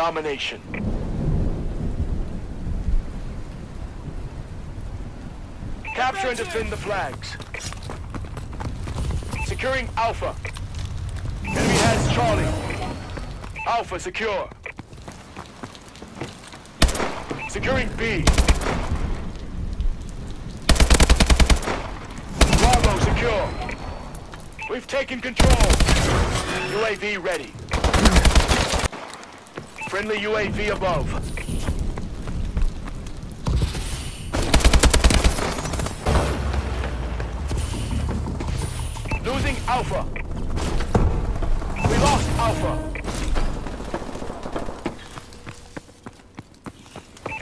domination. Capture and defend the flags. Securing Alpha. Enemy has Charlie. Alpha secure. Securing B. Bravo secure. We've taken control. UAV ready. Friendly UAV above. Losing Alpha. We lost Alpha.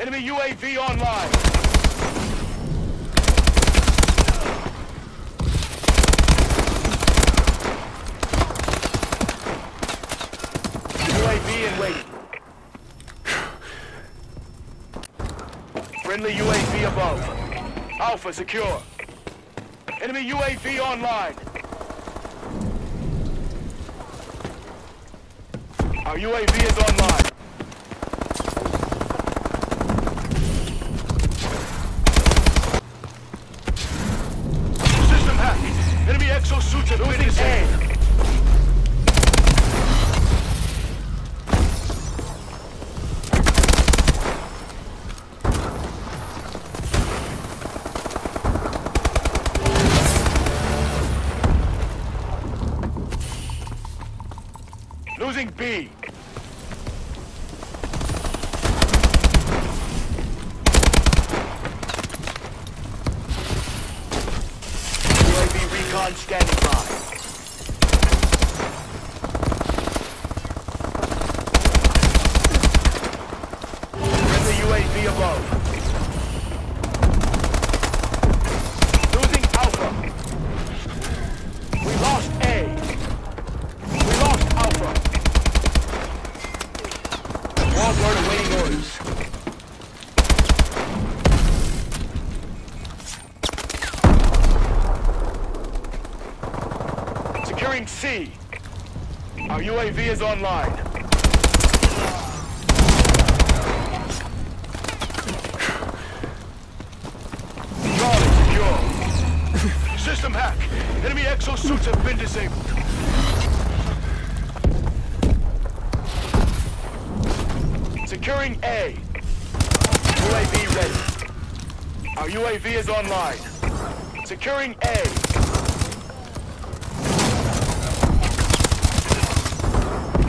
Enemy UAV online. UAV in waiting. Friendly UAV above. Alpha secure. Enemy UAV online. Our UAV is online. System hacked. Enemy exosuits have been disabled. Losing B. UAV recon standing orders. Securing C. Our UAV is online. Charlie secure. System hack. Enemy exosuits have been disabled. Securing A. UAV ready. Our UAV is online. Securing A.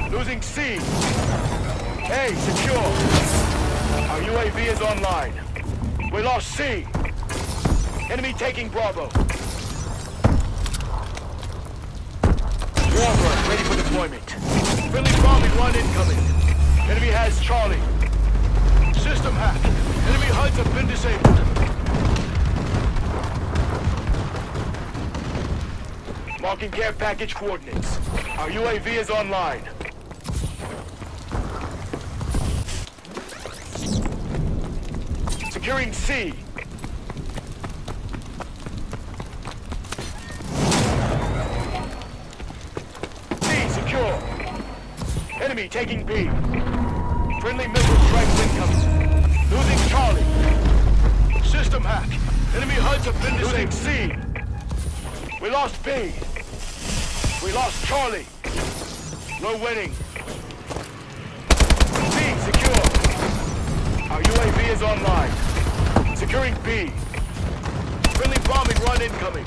Losing C. A secure. Our UAV is online. We lost C. Enemy taking Bravo. Warbird ready for deployment. Friendly bombing run incoming. Enemy has Charlie. System hack. Enemy HUDs have been disabled. Marking care package coordinates. Our UAV is online. Securing C. C secure. Enemy taking B. Friendly missile strikes incoming. Losing Charlie. System hack. Enemy HUDs have been disabled. C. We lost B. We lost Charlie. We're winning. B secure. Our UAV is online. Securing B. Friendly bombing run incoming.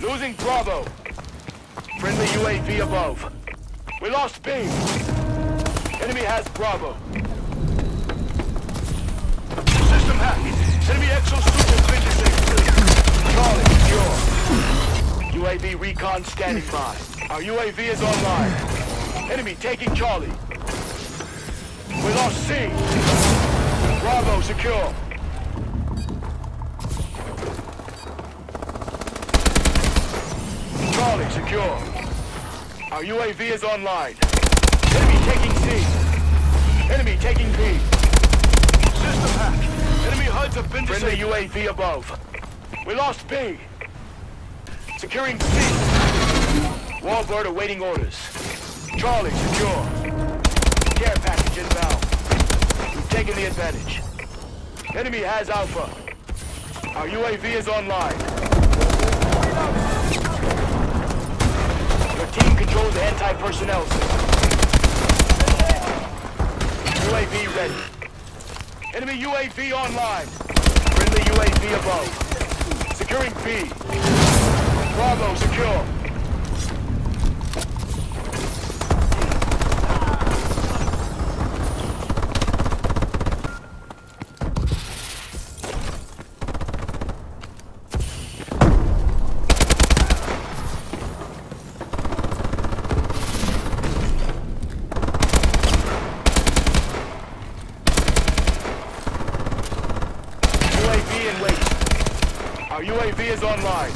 Losing Bravo. Friendly UAV above. We lost B. Enemy has Bravo. System hacked. Enemy exosuit has been. Charlie, secure. UAV recon standing by. Our UAV is online. Enemy taking Charlie. We lost C. Bravo secure. Charlie secure. Our UAV is online. Enemy taking C. Enemy taking B. System hack. Enemy HUDs have been disabled. Friendly UAV above. We lost B. Securing C. Warbird awaiting orders. Charlie secure. care package inbound. We've taken the advantage. Enemy has Alpha. Our UAV is online. Your team controls the anti-personnel system. Enemy UAV online. Friendly UAV above. Securing B. Bravo secure. In wait. Our UAV is online.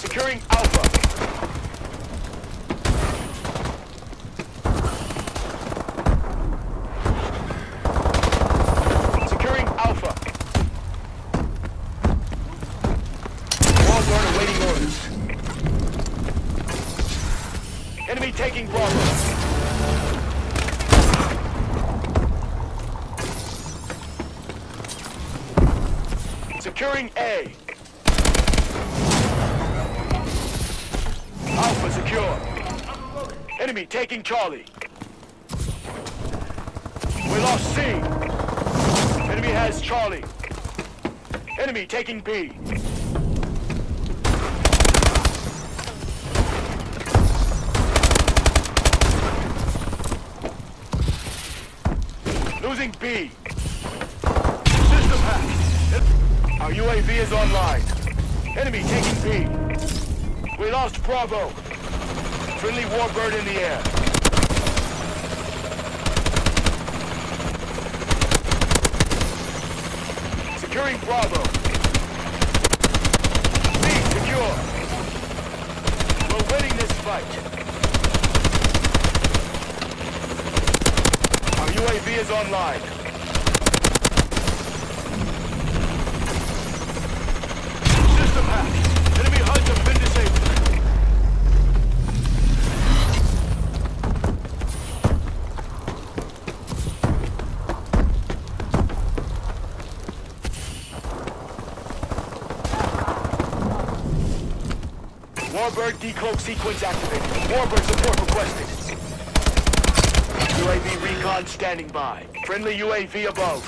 Securing Alpha. Securing Alpha. Warbird awaiting orders. Enemy taking Bravo. Securing A. Alpha secure. Enemy taking Charlie. We lost C. Enemy has Charlie. Enemy taking B. Losing B. System hack. Our UAV is online. Enemy taking B. We lost Bravo. Friendly Warbird in the air. Securing Bravo. B secure. We're winning this fight. UAV is online. System hack. Enemy HUDs have been disabled. Warbird decloak sequence activated. Warbird support requested. UAV recon standing by. Friendly UAV above.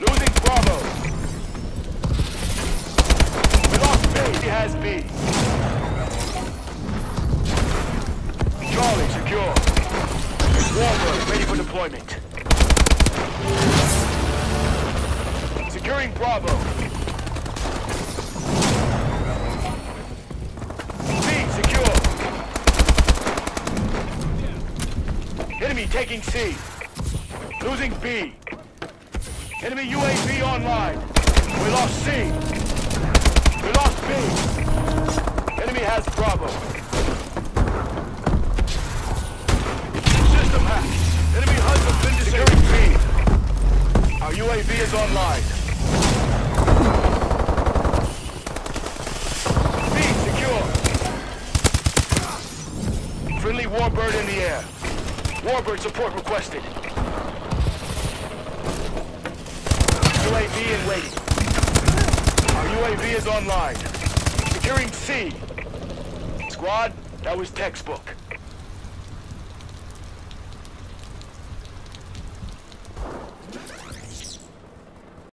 Losing Bravo. We lost B. He has B. Charlie secure. Warbird ready for deployment. Enemy taking C. Losing B. Enemy UAV online. We lost C. We lost B. Enemy has Bravo. System hack. Enemy HUDs have been. Securing B. Our UAV is online. B secure. Friendly Warbird in the air. Warbird support requested. UAV in waiting. Our UAV is online. Securing C. Squad, that was textbook.